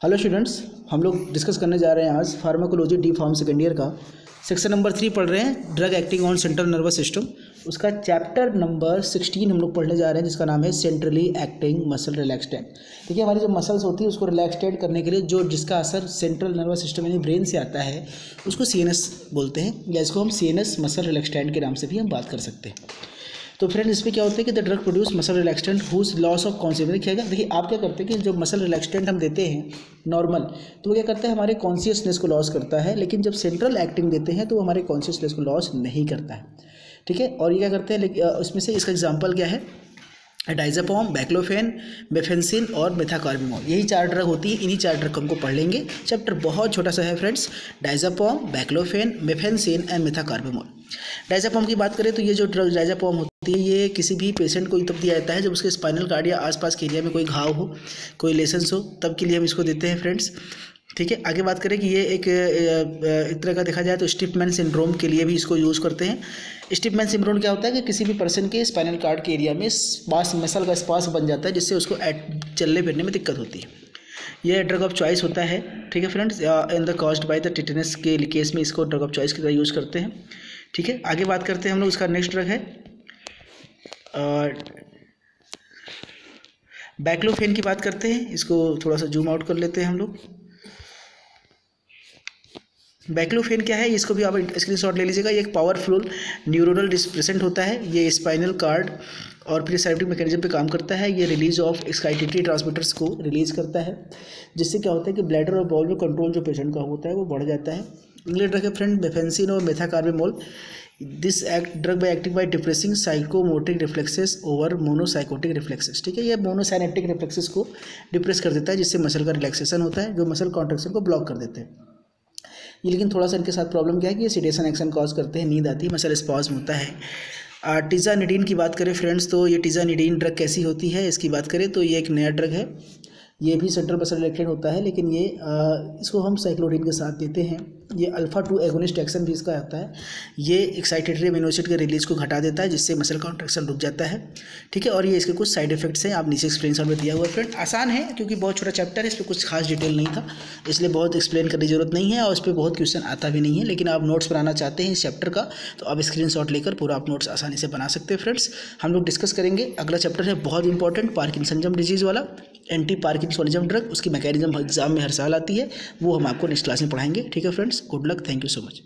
Hello students हम लोग discuss करने जा रहे हैं आज pharmacology D pharm second year का। सेक्शन नंबर थ्री पढ़ रहे हैं drug acting on central nervous system उसका चैप्टर नंबर सिक्सटीन हम लोग पढ़ने जा रहे हैं, जिसका नाम है सेंट्रली एक्टिंग मसल रिलैक्सटेंट देखिए, हमारी जो मसल्स होती है, उसको रिलैक्सटेड करने के लिए जो जिसका असर सेंट्रल नर्वस सिस्टम यानी ब्रेन से आता है, उसको सीएनएस बोलते हैं, या इसको हम सीएनएस मसल रिलैक्सटेंट के नाम से भी हम बात कर सकते हैं। तो फ्रेंड इसमें क्या होता है कि the drug produce muscle relaxant whose loss of conscious देखिएगा देखिए आप क्या करते हैं कि जो मसल रिलैक्सटेंट हम देते हैं नॉर्मल तो वो क्या करता है, हमारे कॉन्सियसनेस को लॉस करता है, लेकिन जब सेंट्रल एक्टिंग देते हैं तो वो हमारे कॉन्सियसनेस को लॉस नहीं करता है। ठीक है? और ये क्या करते हैं उसमें से इसका एग्ज़ाम्पल क्या है? डाइजापॉम बैक्लोफेन मेफेंसिन और मेथाकार्बिमोल यही चार ड्रग होती है, इन्हीं चार ड्रग को हमको पढ़ लेंगे। चैप्टर बहुत छोटा सा है friends diazepam baclofen mephenesin and methocarbamol diazepam की बात करें तो ये जो ड्रग डाइजापॉम होती ये किसी भी पेशेंट को तब दिया जाता है जब उसके स्पाइनल कार्ड या आसपास के एरिया में कोई घाव हो, कोई लेसेंस हो, तब के लिए हम इसको देते हैं फ्रेंड्स ठीक है, आगे बात करें कि ये एक एक तरह का देखा जाए तो स्टिपमैन सिंड्रोम के लिए भी इसको यूज़ करते हैं। स्टिपमैन सिंड्रोम क्या होता है कि किसी भी पर्सन के स्पाइनल कार्ड के एरिया में स्पास मसल का स्पास बन जाता है, जिससे उसको चलने फिरने में दिक्कत होती है। ये ड्रग ऑफ़ चॉइस होता है, ठीक है friends in the cost by the tetanus के केस में इसको ड्रग ऑफ़ चॉइस की तरह यूज़ करते हैं। ठीक है, आगे बात करते हैं हम लोग, इसका नेक्स्ट ड्रग है। बैकलोफेन की बात करते हैं, इसको थोड़ा सा जूम आउट कर लेते हैं हम लोग। बैक्लोफेन क्या है, इसको भी आप स्क्रीन शॉट ले लीजिएगा। एक पावरफुल न्यूरोनल डिस्प्रेसेंट होता है। ये स्पाइनल कार्ड और प्रिसाइटिक मैकेनिज्म पे काम करता है। ये रिलीज़ ऑफ़ एक्साइटेटरी ट्रांसमीटर्स को रिलीज़ करता है। जिससे क्या होता है कि ब्लैडर और बॉल में कंट्रोल जो पेशेंट का होता है, वो बढ़ जाता है। अगले ड्रग है फ्रेंड बेफेंसिन और methocarbamol this act drug by acting by depressing साइकोमोटिक reflexes over monosynaptic reflexes ठीक है, ये मोनोसाइनेटिक रिफ्लेक्सेस को डिप्रेस कर देता है, जिससे मसल का रिलैक्सेशन होता है, जो मसल कॉन्ट्रेक्शन को ब्लॉक कर देते हैं। ये लेकिन थोड़ा सा इनके साथ प्रॉब्लम क्या है कि ये सीडेशन एक्शन कॉज करते हैं, नींद आती है मसल स्पॉज होता है। टीज़ा निडीन की बात करें फ्रेंड्स तो ये टीज़ा निडीन ड्रग कैसी होती है, इसकी बात करें तो ये एक नया ड्रग है। ये भी सेंट्रल बसल रिलेटेड होता है, लेकिन ये इसको हम साइक्लोडीन के साथ देते हैं। ये अल्फ़ा टू एगोनिस्ट एक्शन भी इसका आता है। ये एक्साइटेटरी अमीनोसिड के रिलीज़ को घटा देता है, जिससे मसल कॉन्ट्रेक्शन रुक जाता है। ठीक है? और ये इसके कुछ साइड इफेक्ट्स हैं, आप नीचे एक्सप्लेन में दिया हुआ फ्रेंड आसान है, क्योंकि बहुत छोटा चैप्टर है, इस पर कुछ खास डिटेल नहीं था। इसलिए बहुत एक्सप्लेन करने की ज़रूरत नहीं है और इस पर बहुत क्वेश्चन आता भी नहीं है। लेकिन आप नोट्स बनाना चाहते हैं इस चैप्टर का तो आप स्क्रीन लेकर पूरा आप नोट्स आसानी से बना सकते हैं। फ्रेंड्स हम लोग डिस्कस करेंगे। अगला चैप्टर है, बहुत इंपॉर्टेंट पार्किंसंजम डिज़ीज़ वाला। एंटी पार्किंसोनिज्म ड्रग उसकी मैकेनिज्म एग्ज़ाम में हर साल आती है। वो हम आपको नेक्स्ट क्लास में पढ़ाएँगे। ठीक है friends good luck thank you so much